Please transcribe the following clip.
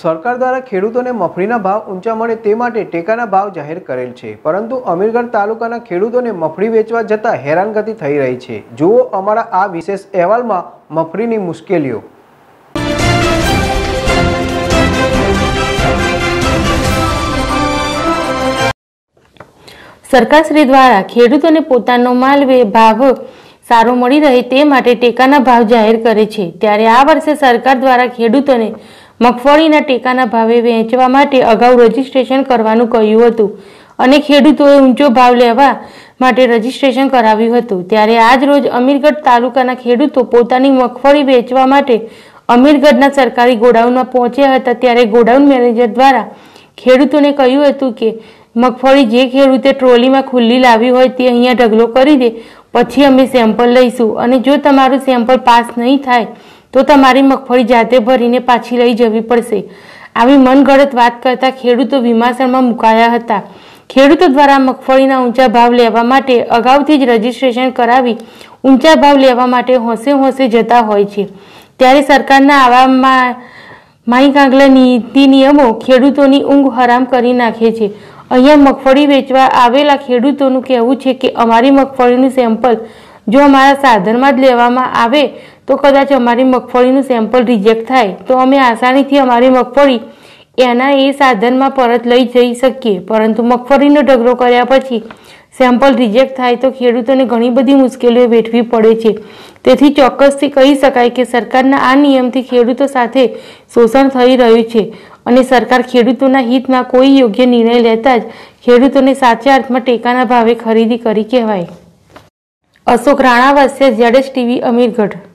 સરકાર દ્વારા ખેડૂતોને મફળીના ભાવ ઊંચા મળે તે માટે ટેકાના ભાવ જાહેર કરેલ છે. પરંતુ અમીરગઢ તાલુકાના ખેડૂતોને મફળી વેચવા જતાં હેરાનગતિ થઈ રહી છે. જુઓ અમારા આ વિશેષ અહેવાલમાં મફળીની મુશ્કેલીઓ. સરકારશ્રી દ્વારા ખેડૂતોને પોતાનો માલ ભાવ સારો મળી રહે તે માટે ટેકાના ભાવ જાહેર કરે છે. ત્યારે આ વર્ષે સરકાર દ્વારા ખેડૂતોને મગફળીના ટેકાના ભાવે વેચવા માટે અગાઉ રજીસ્ટ્રેશન કરવાનું કહ્યું હતું અને ખેડૂતોએ ઊંચો ભાવ લેવા માટે રજીસ્ટ્રેશન કરાવ્યું હતું. ત્યારે આજ રોજ અમીરગઢ તાલુકાના ખેડૂતો પોતાની મગફળી વેચવા માટે અમીરગઢના સરકારી ગોડાઉનમાં પહોંચ્યા હતા. ત્યારે ગોડાઉન મેનેજર દ્વારા ખેડૂતોને કહ્યું હતું કે, મગફળી જે ખેડૂતે ટ્રોલીમાં ખુલ્લી લાવી હોય તે અહીંયા ઢગલો કરી દે, પછી અમે સેમ્પલ લઈશું. અને જો તમારું સેમ્પલ પાસ નહીં થાય તો તમારી મગફળી જાતે ભરીને પાછી લઈ જવી પડશે. આવી મનગળત વાત કરતા ખેડૂતો વિમાસણમાં મુકાયા હતા. ખેડૂતો દ્વારા મગફળીના ઊંચા ભાવ લેવા માટે અગાઉથી જ રજીસ્ટ્રેશન કરાવી ઊંચા ભાવ લેવા માટે હોંશે હોંશે જતા હોય છે. ત્યારે સરકારના આવામાં માઈ કાંગલા નીતિ નિયમો ખેડૂતોની ઊંઘ હરામ કરી નાખે છે. અહીંયા મગફળી વેચવા આવેલા ખેડૂતોનું કહેવું છે કે અમારી મગફળીનું સેમ્પલ જો અમારા સાધનમાં જ લેવામાં આવે, તો કદાચ અમારી મગફળીનું સેમ્પલ રિજેક્ટ થાય. તો અમે આસાનીથી અમારી મગફળી એના એ સાધનમાં પરત લઈ જઈ શકીએ. પરંતુ મગફળીનો ઢગલો કર્યા પછી સેમ્પલ રિજેક્ટ થાય તો ખેડૂતોને ઘણી બધી મુશ્કેલીઓ વેઠવી પડે છે. તેથી ચોક્કસથી કહી શકાય કે સરકારના આ નિયમથી ખેડૂતો સાથે શોષણ થઈ રહ્યું છે અને સરકાર ખેડૂતોના હિતમાં કોઈ યોગ્ય નિર્ણય લેતા જ ખેડૂતોને સાચા અર્થમાં ટેકાના ભાવે ખરીદી કરી કહેવાય. અશોક રાણા વસ્યા ઝેડએસ ટીવી અમીરગઢ.